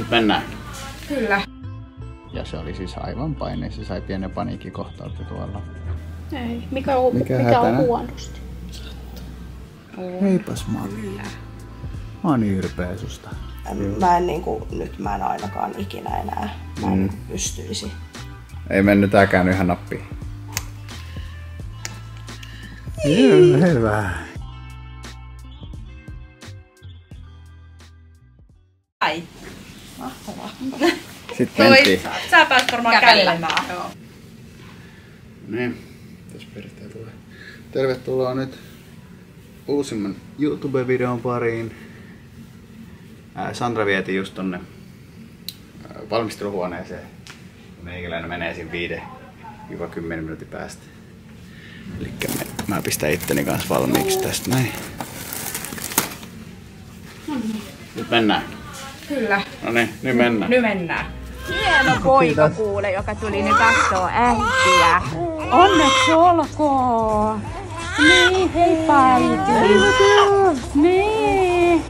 Nyt mennään. Kyllä. Ja se oli siis aivan paineessa, se sai pienen paniikkikohtauksen tuolla. Ei. Mikä on, Mikä mikä, on huonosti? Heipas Mari. Mä oon niin ylpeä susta. Mä en niinku, nyt mä en ainakaan ikinä enää. Mä en Mm. pystyisi. Ei mennyt tääkään ihan nappiin. Joo, hyvä. Ai. Sitten mentiin. Sä pääsit varmaan kävelemään. Joo. Niin, tässä peritään tulee. Tervetuloa nyt uusimman YouTube-videon pariin. Ää, Sandra vieti just tonne ää, valmisteluhuoneeseen. Meikäläinen menee siinä 5-10 minuutin päästä. Eli mä pistän itteni kanssa valmiiksi tästä näin. Nyt mennään. Kyllä. No niin, nyt mennään. Nyt mennään. Hieno poika kuule, joka tuli nyt kattoo äitiä. Onneksi olkoon. Niin, heippa äiti. Niin.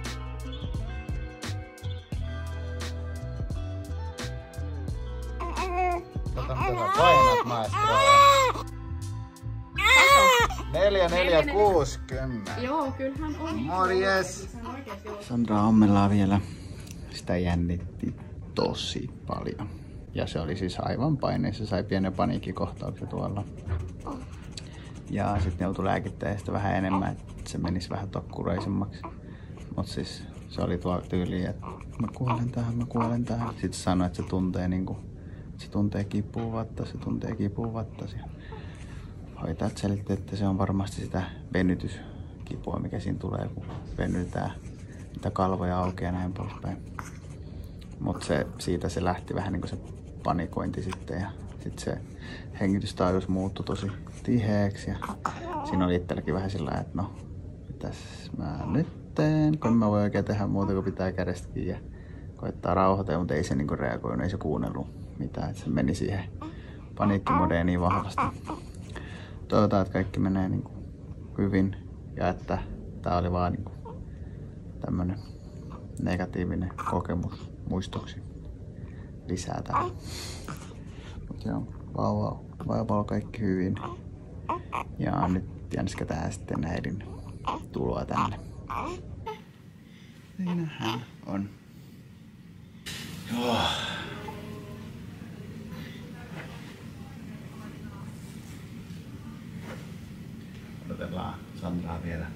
Painat maestro. 4, 4, 60. Joo, kyllähän on. Morjes! Sandra Ammelaa vielä. Sitä jännitti tosi paljon. Ja se oli siis aivan paineissa, sai pienen paniikkikohtauksen tuolla. Ja sitten joutui lääkittämään sitä vähän enemmän, että se menisi vähän tokkureisemmaksi. Mut siis se oli tuolla tyyliin, että mä kuolen tähän, mä kuolen tähän. Sitten sanoi, että se tuntee niinku, se tuntee kipua vattas, se tuntee. Ja hoitajat selitti, että se on varmasti sitä venytyskipua, mikä siinä tulee, kun venytään niitä kalvoja auki ja näin poispäin. Mutta se, siitä se lähti vähän niin kuin se panikointi sitten ja sitten se hengitystaidus muuttui tosi tiheäksi ja siinä oli itselläkin vähän sillä että no, mitäs mä nyt teen, kun mä voi oikein tehdä muuta kuin pitää kädestäkin ja koittaa rauhoitella, mutta ei se niinku reagoinut, ei se kuunnellut mitään, että se meni siihen paniikkimodeen niin vahvasti. Toivotaan, että kaikki menee niinku hyvin ja että tää oli vaan niinku tämmönen negatiivinen kokemus muistoksi lisää täällä. Mut joo, vauva, vauvalla kaikki hyvin. Ja nyt jänskätään sitten äidin tuloa tänne. Siinä hän on. Joo. Odotellaan Sandraa vielä,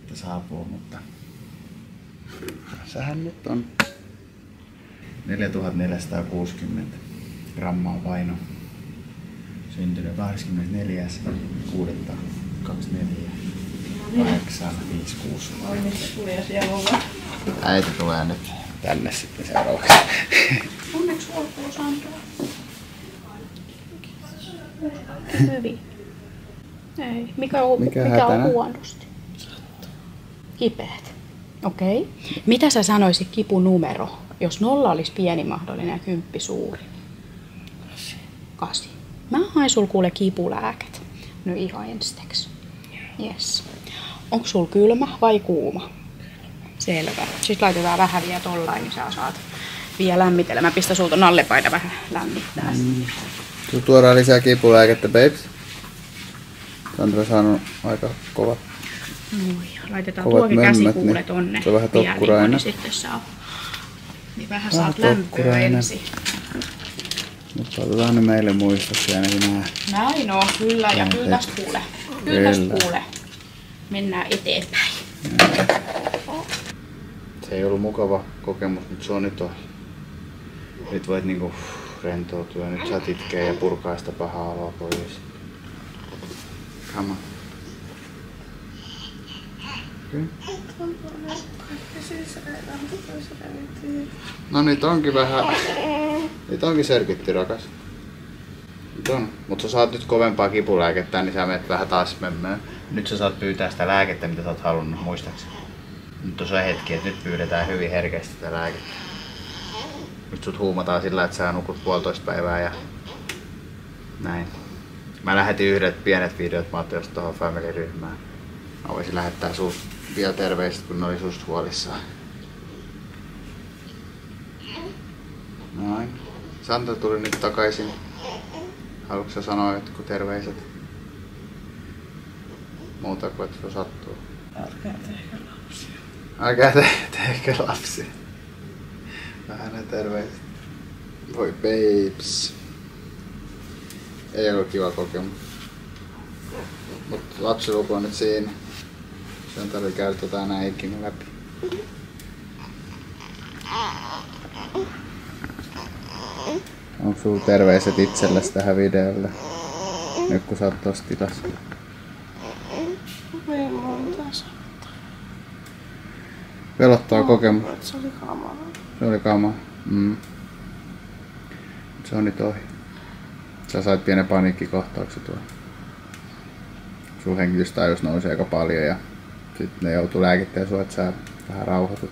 että saapuu, mutta tässähän nyt on 4460 grammaa paino. Syntynyt 24. 6. 24. 8, 5, 6. Äiti tulee nyt tänne sitten seuraavaksi. Onneksi olkoon Sandra. Hyvin. Ei. Mikä on, Mikä mikä, on huonosti? Kipeät. Okei. Okay. Mitä sä sanoisit kipunumero, jos nolla olisi pieni mahdollinen ja kymppi suuri? Kasi. Mä hain sul kuule kipulääket. Nyt ihan ensiksi. Yes. Onko sul kylmä vai kuuma? Selvä. Sitten laitetaan vähän vielä tollain, niin sä saat vielä lämmitellä. Mä pistän sulta nallepaita vähän lämmittää. Mm. Tuodaan lisää kipulääkettä, babes. Sandra on saanut aika kovat. Laitetaan Kovat tuokin mömmöt, käsikuule niin tonne. se on vähän tokkurainen. Niin sitten saa. Niin vähän Vähän saat lämpöä ensin. Mutta otetaan ne meille muistoksi ainakin nää. Näin on, kyllä. Ja kyllä tästä kuule. Kyllä tästä kuule. Mennään eteenpäin. Se ei ollut mukava kokemus, mutta se on nyt ohi. Nyt voit niinku rentoutua ja nyt saat itkeä ja purkaa sitä pahaa oloa pois. Come on. No nyt onkin vähän... Nyt onkin sörkytty rakas. On. Mutta sä saat nyt kovempaa kipulääkettä, niin sä menet vähän taas mömmöön. Nyt sä saat pyytää sitä lääkettä, mitä sä oot halunnut, muistaakseni. Nyt on se hetki, että nyt pyydetään hyvin herkästi sitä lääkettä. Nyt sut huumataan sillä, että sä nukut puolitoista päivää ja näin. Mä lähetin yhdet pienet videot, mä just tohon family-ryhmään. Mä voisin lähettää sus vielä terveiset, kun ne oli susta huolissaan. Sandra tuli nyt takaisin. Haluatko sanoa jotkut terveiset? Muuta kuin, että se sattuu. Älkää tehkö lapsia. Älkää te, tehkö lapsi. Vähän ne terveiset. Voi babes. Ei ollut kiva kokemus. Mutta lapsiluku on nyt siinä. Sen tarvii käydä tota näinkin läpi. Onko sulla terveiset itsellesi tähän videolle? Nyt kun sä oot tossa tilassa. Ei muuta saa. Pelottaa kokemus. Se oli kamalaa. Se oli kama. Mm. Se on nyt ohi. Sä sait pienen paniikkikohtauksen tuolla. Sun hengitystajus nousi aika paljon ja sitten ne joutuu lääkitteen sua, että sä vähän rauhoitut.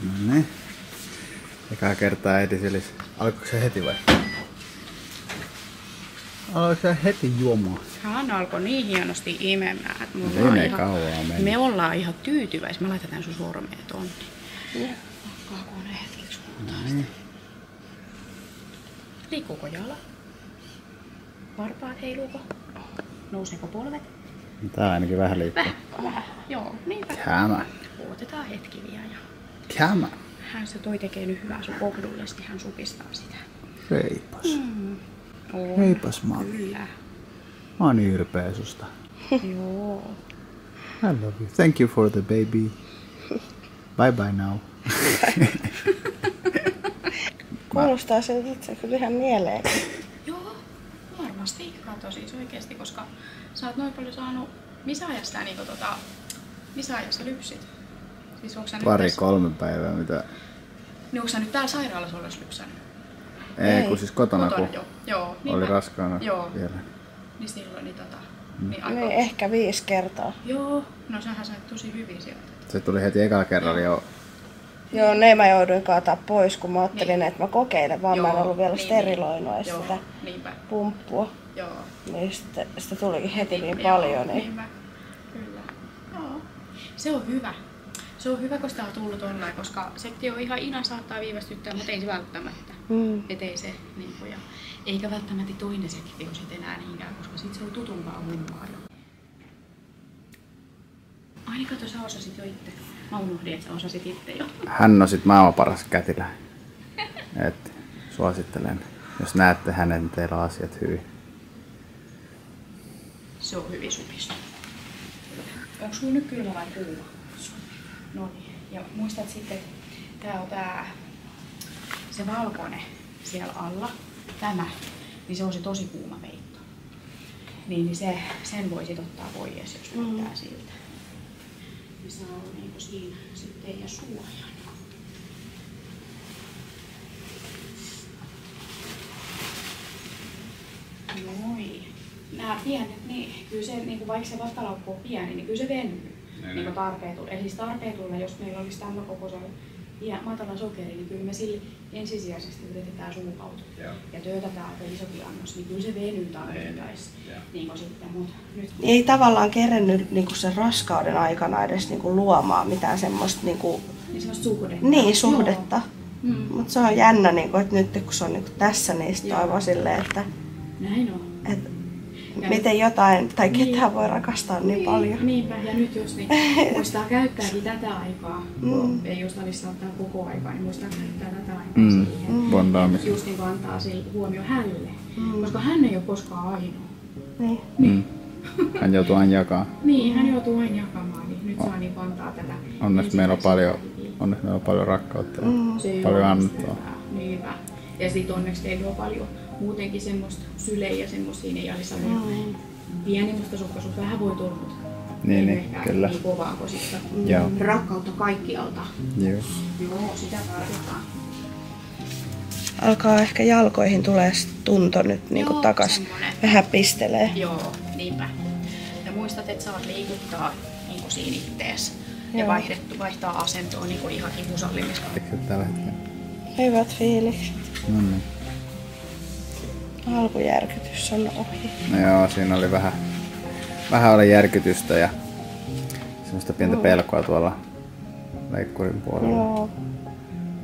No niin. Ekaa kertaa äiti selis. Alkoiko se heti vai? Aloiko se heti juomaan? Hän alkoi niin hienosti imemään, että me Ei ollaan, ne ihan, kauaa mennyt. me ollaan ihan tyytyväisiä. Me laitetaan sun sormeet tonne. Lakkaako ne hetkeksi huutaa sitä? Liikkuuko jala? Varpaat heiluuko? Nouseeko polvet? Tää ainakin vähän liikkuu. Vähän, vähän. Joo, niinpä. Kämä. Otetaan hetki vielä. Ja Kämä. hän se toi tekee nyt hyvää sun kohdullisesti, hän supistaa sitä. Reipas. On. Heipas mami. Kyllä. Mä oon niin ylpeä susta. Joo. I love you. Thank you for the baby. Bye bye now. Kuulostaa siltä, että se kyllä ihan mieleen. Joo, varmasti. Kato siis oikeesti, koska sä oot noin paljon saanut... Missä ajassa niinku tota... Missä ajassa lypsit? Siis onko sä nyt Pari, tässä- kolme päivää, mitä... Niin onko sä nyt täällä sairaalassa ollessa lypsänyt? Ei, Ei. kun siis kotona, Kotona, kun joo. Joo, oli mä- raskaana Joo, vielä. niin silloin niin tota... Niin aika... Niin, ehkä viisi kertaa. Joo, no sähän sait tosi hyvin sieltä. Se tuli heti ekalla kerralla jo. Joo, ne mä jouduin kaataa pois, kun mä ajattelin, Niin. että mä kokeilen, vaan mä en ollut vielä niin, steriloinut edes Joo, sitä niinpä. pumppua. Joo. Niin sitten, sitä tulikin heti niin Joo, paljon. Niin. Niinpä. Kyllä. Joo. Se on hyvä. Se on hyvä, kun sitä on tullut online, koska sektio ihan ina saattaa viivästyttää, mutta ei se välttämättä. Mm. Et ei se, niin kuin, ja, eikä välttämättä toinen sektio sit enää niinkään, koska sit se on tutumpaa hommaa jo. Ai niin kato, sä osasit jo itse. Mä unohdin, että sä osasit itse jo. Hän on sit maailman paras kätilä. Et suosittelen. Jos näette hänen, niin teillä on asiat hyvin. Se on hyvin supistu. Onko sulla nyt kylmä vai kuuma? No niin. Ja muistat sitten, että tää on tää se valkoinen siellä alla, tämä, niin se on se tosi kuuma peitto. Niin, niin se, sen voi sit ottaa pois, jos näyttää siltä. Ja se on niinku siinä sitten teidän suojan. Noi. Nämä pienet, niin kyllä se, niin kuin vaikka se vattalaukku on pieni, niin kyllä se venyy niin kuin tarpeetulle. Eli siis tarpeetulle, jos meillä olisi tämä kokoisella ja matala sokeri, niin kyllä me sille ensisijaisesti yritetään suun kautta. Ja töötetään aika isokin annos, niin kyllä se venyy tarvittaisi. Niin kuin sitten, mutta nyt Ei tavallaan kerennyt niinku sen raskauden aikana edes niinku luomaan mitään semmoista niinku, niin semmoista suhdetta. niin, suhdetta. Joo. Mm. Mutta se on jännä, niinku, että nyt kun se on niinku tässä, niin sitten aivan silleen, että Näin on. et, Ja miten jotain tai Niin. ketään voi rakastaa niin paljon. Niinpä, ja nyt jos niin muistaa käyttääkin tätä aikaa, kun ei just tarvitse saattaa koko aikaa, niin muistaa käyttää tätä aikaa Mm. siihen. Bondaamiseen. Just niin kuin antaa sille huomio hänelle, koska hän ei ole koskaan ainoa. Niin. Mm. Hän joutuu aina jakaa. Niin, hän joutuu aina jakamaan, niin nyt saa niin kuin antaa tätä. Onneksi meillä on paljon, onneksi meillä on paljon rakkautta ja Se paljon on annettavaa. hyvä, Niinpä. Ja sitten onneksi teillä on paljon muutenkin semmoista sylejä ja semmoisia, ne ei olisi mm. pieni mustasukkaisuus, vähän voi tulla, mutta Niin, niin, ehkä kyllä. niin kovaa kosista. Joo. Rakkautta kaikkialta. Joo. Joo, sitä tarvitaan. Alkaa ehkä jalkoihin tulee se tunto nyt niinku Joo, takas. semmonen. Vähän pistelee. Joo, niinpä. Ja muistat, että saat liikuttaa niin kuin siinä ittees. Ja vaihdettu, vaihtaa asentoa niin kuin ihan kipusallimista. Eikö tällä hetkellä? Hyvät fiilikset. No niin. Alkujärkytys on ohi. No joo, siinä oli vähän, vähän oli järkytystä ja semmoista pientä pelkoa tuolla leikkurin puolella. Joo.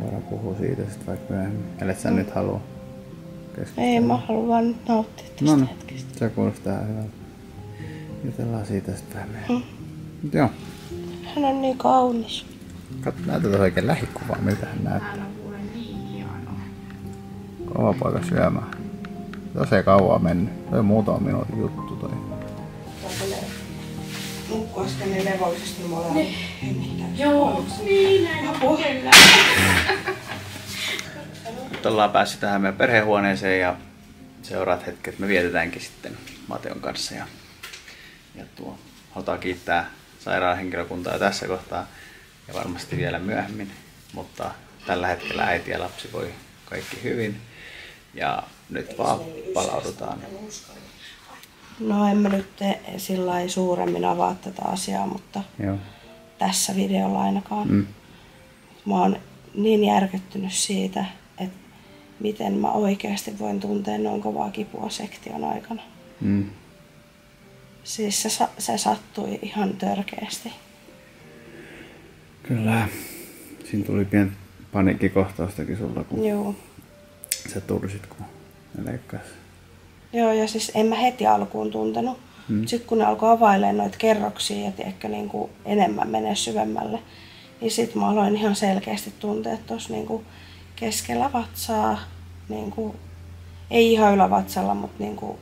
Vuoropuolella. puhua siitä sitten vaikka myöhemmin. Ellet sä nyt halua keskustella. Ei, mä haluan vaan nyt nauttia tästä No niin, hetkestä. se kuulostaa hyvältä. Jutellaan siitä sitten vähän myöhemmin. Mut joo, Hän on niin kaunis. katso, näytetään oikein lähikuvaa, miltä hän näyttää. Hän on kuule niin hieno. Kova poika syömään. Jos ei kauan mennyt. Toi on muutama minuutin juttu toi. Nukkua sitten niin levollisesti molemmat. Niin. Joo, niin näin on kyllä. Nyt ollaan päässyt tähän meidän perhehuoneeseen ja seuraat hetket me vietetäänkin sitten Mateon kanssa. Ja, ja tuo, halutaan kiittää sairaanhenkilökuntaa tässä kohtaa ja varmasti vielä myöhemmin. Mutta tällä hetkellä äiti ja lapsi voi kaikki hyvin. Ja nyt vaan palaudutaan. No en mä nyt te- sillä suuremmin avaa tätä asiaa, mutta Joo. tässä videolla ainakaan. Mm. Mä oon niin järkyttynyt siitä, että miten mä oikeasti voin tuntea noin kovaa kipua sektion aikana. Mm. Siis se, se sattui ihan törkeästi. Kyllä. Siinä tuli pieni paniikkikohtaustakin sulla, kun Joo. sä tursit, kun ne. Joo, ja siis en mä heti alkuun tuntenut. Mm. Sitten kun ne alkoi availemaan noita kerroksia ja tiedätkö, niin kuin enemmän menee syvemmälle, niin sitten mä aloin ihan selkeästi tuntea tuossa niin kuin keskellä vatsaa, niin kuin, ei ihan ylävatsalla, mutta niin kuin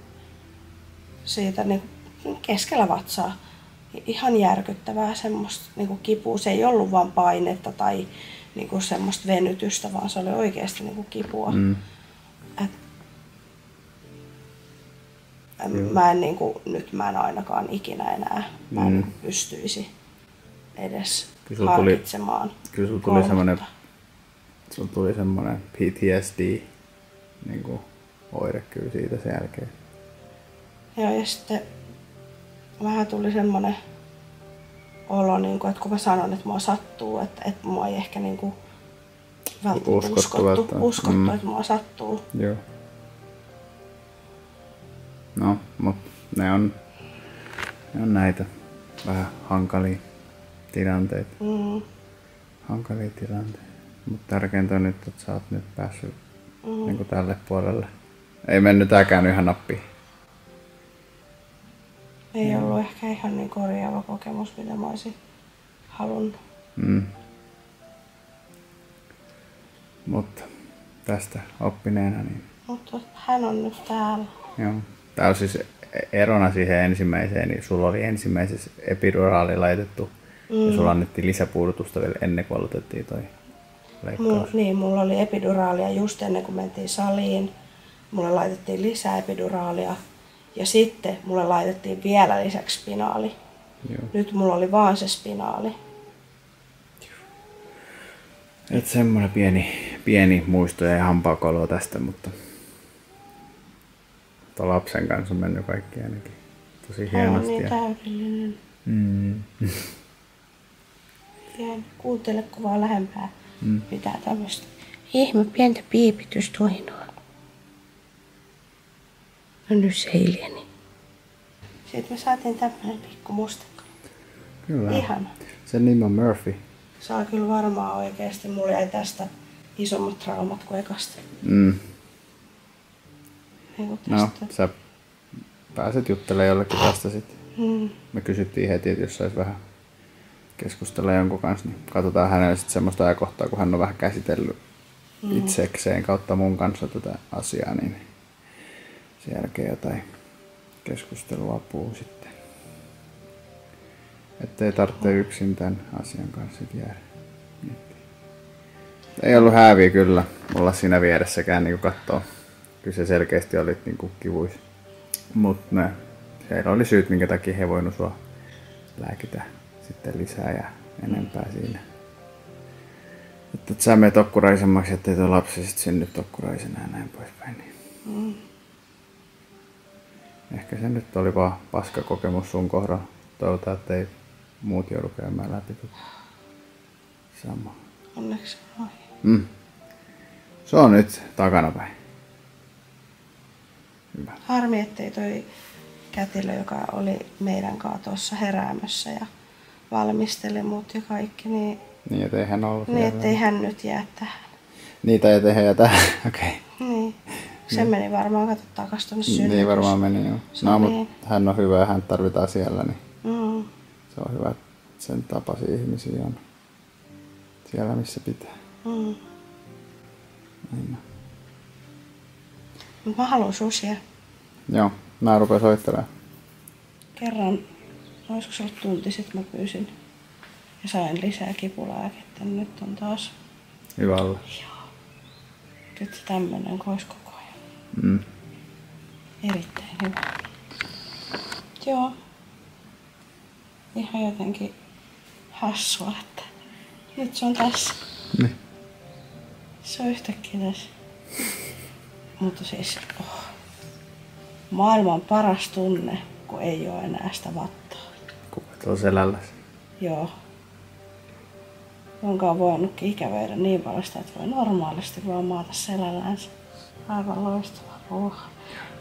siitä niin kuin keskellä vatsaa. Ihan järkyttävää semmoista niin kuin kipua. Se ei ollut vain painetta tai niin kuin semmoista venytystä, vaan se oli oikeasti niin kuin kipua. Mm. Et mä en niin kuin, nyt mä en ainakaan ikinä enää, mä en Mm. pystyisi edes Kyllä sulla tuli- harkitsemaan. Kyllä sulla tuli semmonen, sulla tuli semmonen PTSD niin kuin oire kyllä siitä sen jälkeen. Joo, ja sitten vähän tuli semmoinen olo, niin kuin, että kun mä sanon, että mua sattuu, että, että mua ei ehkä niin kuin välttämättä Uskottu uskottu, välttämättä. uskottu Mm. että mua sattuu. Joo. No, mut ne on, ne on näitä vähän hankalia tilanteita. Mm. Hankalia tilanteita. Mutta tärkeintä on nyt, että sä oot nyt päässyt mm. niin tälle puolelle. Ei mennyt tääkään ihan nappiin. Ei ollut ehkä ihan niin korjaava kokemus, mitä mä olisin halunnut. Mm. Mutta tästä oppineena, niin Mutta hän on nyt täällä. joo. Tää on siis erona siihen ensimmäiseen, niin sulla oli ensimmäisessä epiduraali laitettu mm. ja sulla annettiin lisäpuudutusta vielä ennen kuin aloitettiin toi leikkaus. Mulla, niin, mulla oli epiduraalia just ennen kuin mentiin saliin. Mulle laitettiin lisää epiduraalia. Ja sitten mulle laitettiin vielä lisäksi spinaali. Joo. Nyt mulla oli vaan se spinaali. Et semmonen pieni, pieni muisto ja hampaakolo tästä, mutta tuon lapsen kanssa on mennyt kaikki ainakin tosi Hän on hienosti. niin täydellinen. Mm. Tien, kuuntele kuvaa lähempää. Mm. Mitä tämmöistä ihme pientä piipitystuhinaa. No nyt se hiljeni. Sitten me saatiin tämmönen pikku mustekka. Kyllä. Ihana. Sen nimi on Murphy. Saa kyllä varmaan oikeesti. Mulla jäi tästä isommat traumat kuin ekasta. Mm. No, sä pääset juttelemaan jollekin tästä sitten. Mm. Me kysyttiin heti, että jos sais vähän keskustella jonkun kanssa, niin katsotaan hänelle sitten semmoista ajankohtaa, kun hän on vähän käsitellyt mm. itsekseen kautta mun kanssa tätä asiaa, niin sen jälkeen jotain keskusteluapua sitten. Että ei tarvitse yksin tämän asian kanssa jäädä. Ei ollut hääviä kyllä olla siinä vieressäkään niin katsoa. Kyllä se selkeästi oli niin kivuis. Mutta ne, heillä oli syyt, minkä takia he voinut sua lääkitä sitten lisää ja enempää siinä. Että et sä menet tokkuraisemmaksi, ettei tuo lapsi sitten synny tokkuraisena ja näin poispäin. Niin. Mm. Ehkä se nyt oli vaan paska kokemus sun kohdalla. Toivotaan, että ei muut joudu käymään läpi sama. Onneksi on. Mm. Se on nyt takanapäin. Harmi, ettei toi kätilö, joka oli meidän kanssa tuossa heräämässä ja valmisteli mut ja kaikki, niin, Niin, ettei hän ollut niin ettei hän nyt jää tähän. Niitä ei tehdä ja tähän. Okei. Okay. Niin. Se meni varmaan, katso takas tonne synnytys. Niin varmaan meni jo. Se No, mutta niin. hän on hyvä ja hän tarvitaan siellä, niin Mm. se on hyvä, että sen tapasi ihmisiä on siellä, missä pitää. Mm. Niin. Mä haluan susia. Joo, mä rupean soittelemaan. Kerran, olisiko se ollut tunti sitten mä pyysin ja sain lisää kipulääkettä. Nyt on taas Hyvä olla. nyt tämmönen kois koko ajan. Mm. Erittäin hyvä. Joo. Ihan jotenkin hassua, että nyt se on tässä. Niin. Se on yhtäkkiä tässä. Mutta siis, oh. Maailman paras tunne, kun ei ole enää sitä vattaa. Kuvat on selällä. Joo. Jonka on voinutkin ikävöidä niin paljon sitä, että voi normaalisti vaan maata selällänsä. Aivan loistava ruoha.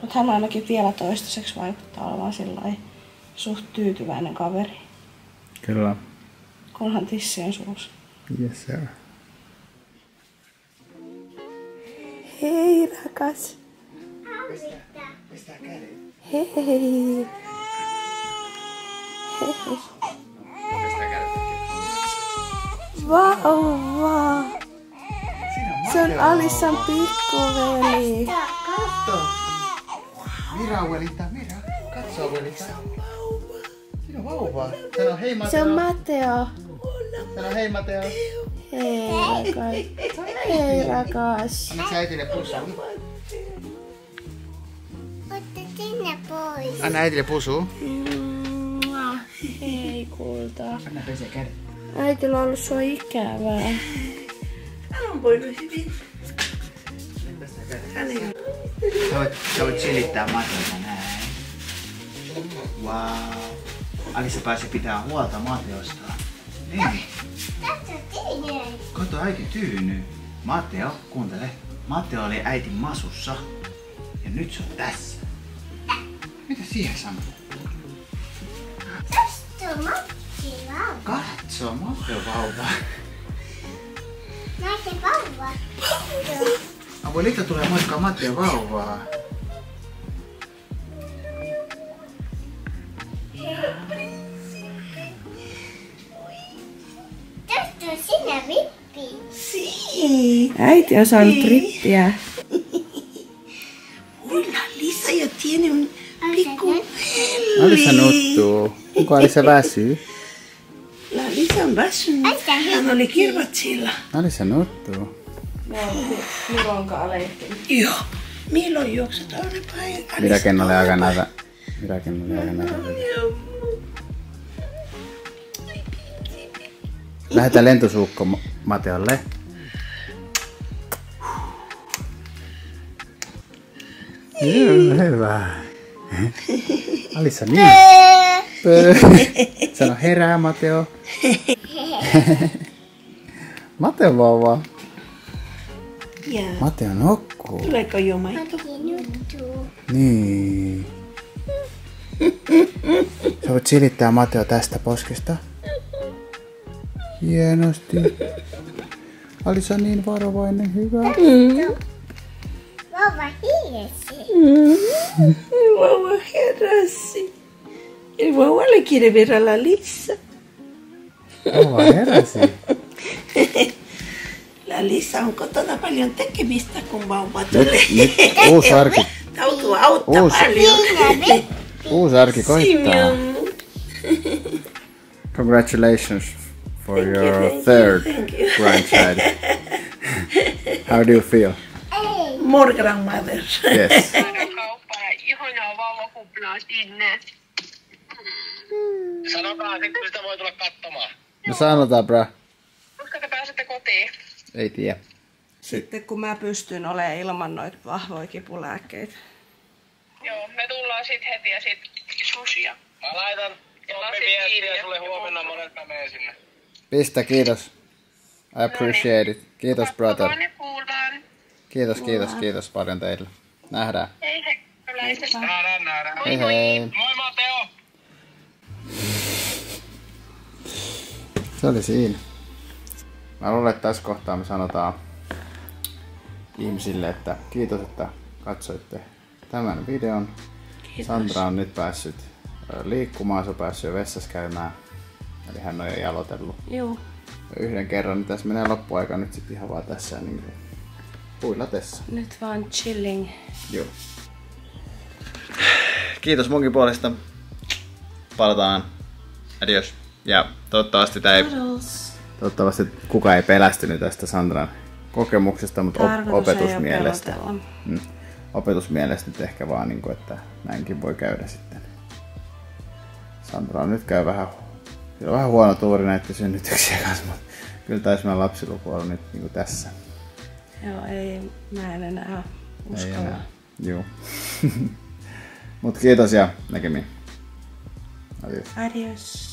Mutta hän ainakin vielä toistaiseksi vaikuttaa olevan sillä suht tyytyväinen kaveri, Kyllä. kunhan tissi on suussa. Yes sir. Hei rakas. Hei. Hei. Vauva. Se on Alissan pikkuveli. Katso. Mira abuelita, mira. Katso abuelita. Siinä on vauva. Sano hei Mateo. Se on Mateo. Sano hei Mateo. Hei rakas. Hei rakas. Anna sä äitille pussu. Pois. Anna äitille pusu. Mua. Hei kulta. Anna pese kädet. Äitillä on ollut sua ikävää. Sä voit, sä voit silittää Mateota näin. Wow. Alissa pääsi pitää huolta Mateosta. Niin. Tässä on sinne. Kato äiti tyyny. Mateo, kuuntele. Mateo oli äitin masussa. Ja nyt se on tässä. Siia Samu. Katsomatti vauva. Katsomatta vauva. Näitä vauva. Abuelita tulee moikkaa Mattia vauvaa. Tästä on sinä rippi. Siin. Äiti on saanut rippiä. Alissa nuttuu. Onko Alissa väsyy? La Lisa on väsynyt. Hän oli kirvatsilla. Alissa nuttuu. Mironkaan leikki. Joo. Milloin juokset aina päin? Mirakin oli aika näitä. Mirakin oli aika näitä. Lähetään lentosuukko Ma- Mateolle. Joo, hyvä. Alissa niin. Sano herää Mateo. Mateo vauva. Ja Mateo nukkuu. tuleeko jo maito? Niin. Sä voit silittää Mateo tästä poskesta. Hienosti. Alisa on niin varovainen, hyvä. Vauva hiljesi. Vauva heräsi. El vauva le quiere ver a la Lisa. Vauva heräsi. La Lisa on kotona paljon tekemistä, kun vauva Nyt, tulee. nyt uusi arki, Tautuu auttaa Uusi. paljon. uusi arki koittaa. Simeon. Congratulations for your thank you, third thank you. grandchild. How do you feel? More grandmother. Yes. ihanaa. Sanokaa sitten, kun sitä voi tulla katsomaan. No sanotaan, bra. Koska te pääsette kotiin? Ei tiedä. Sitten kun mä pystyn olemaan ilman noita vahvoja kipulääkkeitä. Joo, me tullaan sit heti ja sit sushia. Mä laitan Tommi viestiä sulle huomenna puuttuu. monelta menee sinne. Pistä, kiitos. I appreciate it. Kiitos, brother. Katsotaan ja kuullaan. Kiitos, kiitos, kiitos paljon teille. Nähdään. Hei hei. Nähdään, nähdään. Hei hei. Moi Mateo! Se oli siinä. Mä luulen, että tässä kohtaa me sanotaan ihmisille, että kiitos, että katsoitte tämän videon. Kiitos. Sandra on nyt päässyt liikkumaan, se on päässyt jo vessassa käymään. Eli hän on jo jalotellut Joo. yhden kerran. Niin tässä menee loppuaika nyt sitten ihan vaan tässä niin huilatessa. Nyt vaan chilling. Joo. Kiitos munkin puolesta. Palataan. Adios. Ja toivottavasti tää ei, Cuddles. toivottavasti kukaan ei pelästynyt tästä Sandran kokemuksesta, mutta op- opetusmielestä. Mm. Opetusmielestä nyt ehkä vaan, niin kuin, että näinkin voi käydä sitten. Sandra on nyt käy vähän, vähän huono tuuri näitä synnytyksiä kanssa, mutta kyllä taisi meidän lapsiluku olla nyt niin kuin tässä. Joo, ei, mä en enää Ei uskalla. enää. Joo. Mut kiitos ja näkemiin. Adios. Adios.